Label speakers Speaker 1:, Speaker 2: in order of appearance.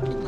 Speaker 1: Good night.